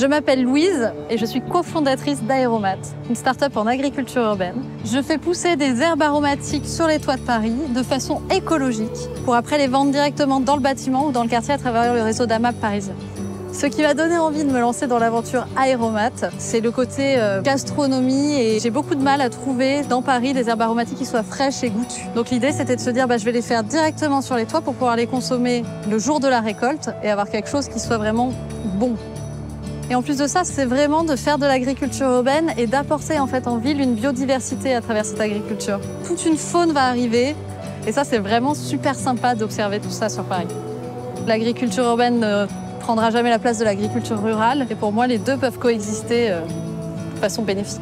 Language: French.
Je m'appelle Louise et je suis cofondatrice d'Aéromat, une start-up en agriculture urbaine. Je fais pousser des herbes aromatiques sur les toits de Paris de façon écologique pour après les vendre directement dans le bâtiment ou dans le quartier à travers le réseau d'AMAP parisien. Ce qui m'a donné envie de me lancer dans l'aventure Aéromat, c'est le côté euh, gastronomie et j'ai beaucoup de mal à trouver dans Paris des herbes aromatiques qui soient fraîches et goûtues. Donc l'idée c'était de se dire bah, je vais les faire directement sur les toits pour pouvoir les consommer le jour de la récolte et avoir quelque chose qui soit vraiment bon. Et en plus de ça, c'est vraiment de faire de l'agriculture urbaine et d'apporter en fait en ville une biodiversité à travers cette agriculture. Toute une faune va arriver et ça c'est vraiment super sympa d'observer tout ça sur Paris. L'agriculture urbaine ne prendra jamais la place de l'agriculture rurale et pour moi les deux peuvent coexister euh, de façon bénéfique.